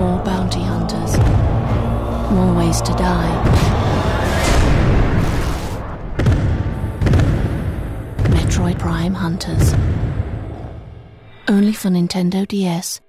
more bounty hunters, more ways to die. Metroid Prime Hunters. Only for Nintendo DS